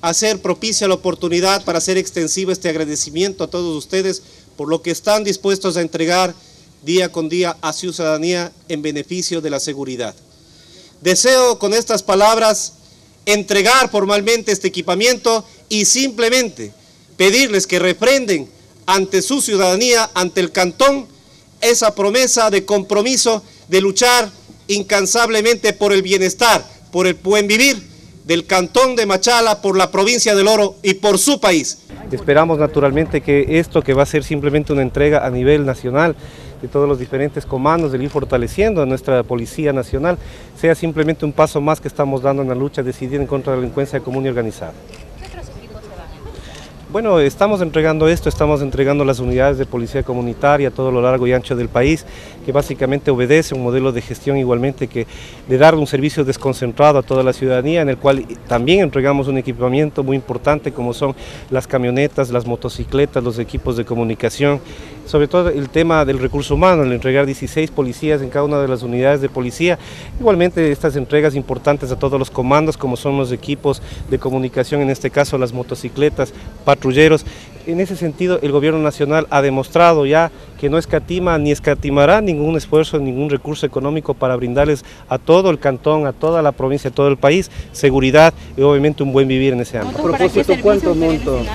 hacer propicia la oportunidad para hacer extensivo este agradecimiento a todos ustedes por lo que están dispuestos a entregar día con día a ciudadanía en beneficio de la seguridad. Deseo con estas palabras entregar formalmente este equipamiento y simplemente pedirles que reprenden ante su ciudadanía, ante el cantón, esa promesa de compromiso de luchar incansablemente por el bienestar, por el buen vivir del cantón de Machala, por la provincia del Oro y por su país. Esperamos naturalmente que esto que va a ser simplemente una entrega a nivel nacional de todos los diferentes comandos, de ir fortaleciendo a nuestra Policía Nacional, sea simplemente un paso más que estamos dando en la lucha decidida en contra de la delincuencia común y organizada. Bueno, estamos entregando esto, estamos entregando las unidades de policía comunitaria a todo lo largo y ancho del país, que básicamente obedece un modelo de gestión igualmente que de dar un servicio desconcentrado a toda la ciudadanía, en el cual también entregamos un equipamiento muy importante como son las camionetas, las motocicletas, los equipos de comunicación, sobre todo el tema del recurso humano, el entregar 16 policías en cada una de las unidades de policía, igualmente estas entregas importantes a todos los comandos como son los equipos de comunicación, en este caso las motocicletas, patrulleros. En ese sentido, el gobierno nacional ha demostrado ya que no escatima ni escatimará ningún esfuerzo, ningún recurso económico para brindarles a todo el cantón, a toda la provincia, a todo el país, seguridad y obviamente un buen vivir en ese ámbito. A propósito, ¿cuántos montos?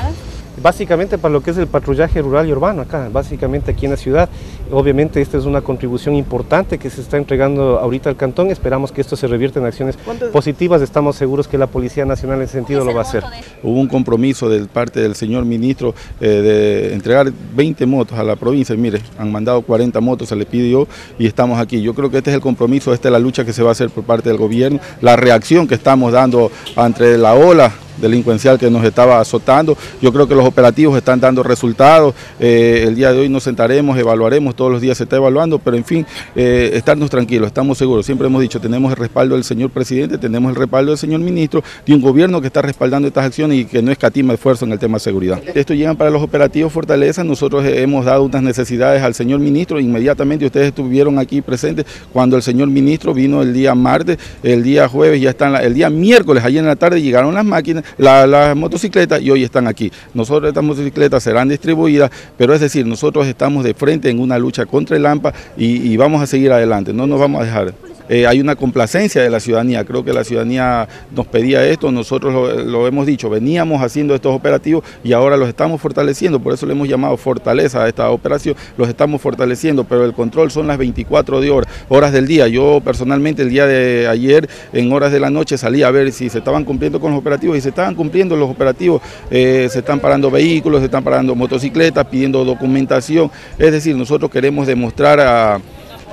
Básicamente para lo que es el patrullaje rural y urbano acá, básicamente aquí en la ciudad. Obviamente esta es una contribución importante que se está entregando ahorita al cantón, esperamos que esto se revierta en acciones positivas, estamos seguros que la Policía Nacional en ese sentido lo va a hacer. Hubo un compromiso de parte del señor ministro eh, de entregar 20 motos a la provincia, mire, han mandado 40 motos, se le pidió y estamos aquí. Yo creo que este es el compromiso, esta es la lucha que se va a hacer por parte del gobierno, la reacción que estamos dando ante la ola delincuencial que nos estaba azotando. Yo creo que los operativos están dando resultados. Eh, el día de hoy nos sentaremos, evaluaremos, todos los días se está evaluando, pero en fin, eh, estarnos tranquilos, estamos seguros. Siempre hemos dicho, tenemos el respaldo del señor presidente, tenemos el respaldo del señor ministro, de un gobierno que está respaldando estas acciones y que no escatima esfuerzo en el tema de seguridad. Esto llegan para los operativos Fortaleza, nosotros hemos dado unas necesidades al señor ministro, inmediatamente ustedes estuvieron aquí presentes cuando el señor ministro vino el día martes, el día jueves, ya están, el día miércoles, ayer en la tarde llegaron las máquinas, las motocicletas y hoy están aquí. Nosotros estas motocicletas serán distribuidas, pero es decir, nosotros estamos de frente en una lucha contra el AMPA y vamos a seguir adelante, no nos vamos a dejar. Eh, hay una complacencia de la ciudadanía, creo que la ciudadanía nos pedía esto, nosotros lo, hemos dicho, veníamos haciendo estos operativos y ahora los estamos fortaleciendo, por eso le hemos llamado fortaleza a esta operación, los estamos fortaleciendo, pero el control son las 24 de horas, horas del día. Yo personalmente el día de ayer, en horas de la noche, salí a ver si se estaban cumpliendo con los operativos. Y se estaban cumpliendo los operativos, eh, se están parando vehículos, se están parando motocicletas, pidiendo documentación, es decir, nosotros queremos demostrar a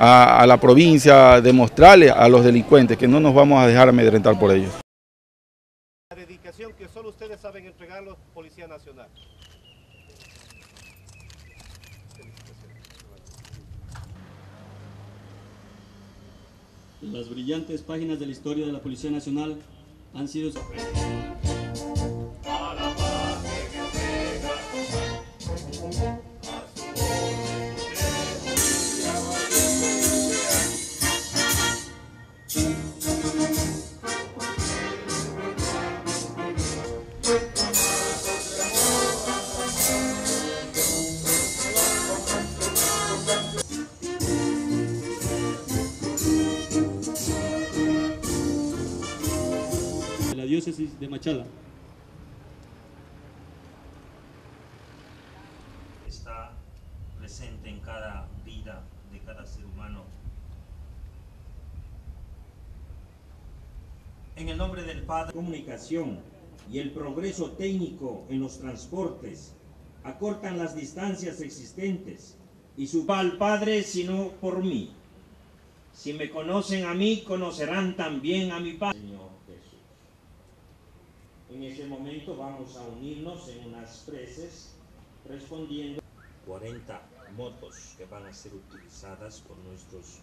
a, la provincia, demostrarle a los delincuentes que no nos vamos a dejar amedrentar por ellos. La dedicación que solo ustedes saben entregarlos, Policía Nacional. Las brillantes páginas de la historia de la Policía Nacional han sido... de Machala. Está presente en cada vida de cada ser humano. En el nombre del Padre, comunicación y el progreso técnico en los transportes acortan las distancias existentes y su al Padre sino por mí. Si me conocen a mí, conocerán también a mi Padre. En ese momento vamos a unirnos en unas preces respondiendo 40 motos que van a ser utilizadas por nuestros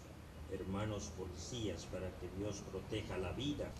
hermanos policías para que Dios proteja la vida.